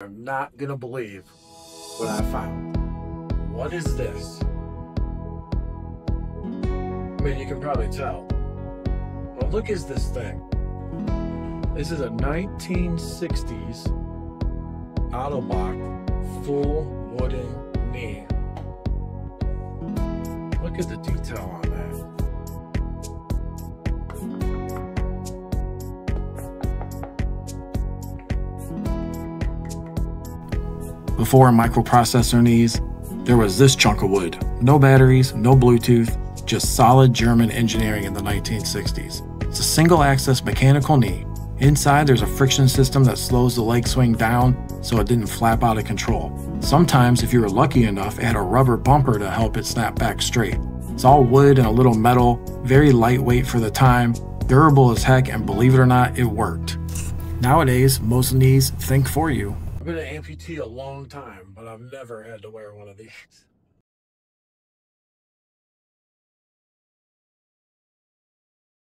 are not gonna believe what I found. What is this? I mean, you can probably tell. Well, look is this thing. This is a 1960s Otto Bock full wooden knee. Look at the detail on that. Before microprocessor knees, there was this chunk of wood. No batteries, no Bluetooth, just solid German engineering in the 1960s. It's a single axis mechanical knee. Inside, there's a friction system that slows the leg swing down so it didn't flap out of control. Sometimes, if you were lucky enough, it had a rubber bumper to help it snap back straight. It's all wood and a little metal, very lightweight for the time, durable as heck, and believe it or not, it worked. Nowadays, most knees think for you. I've been an amputee a long time, but I've never had to wear one of these.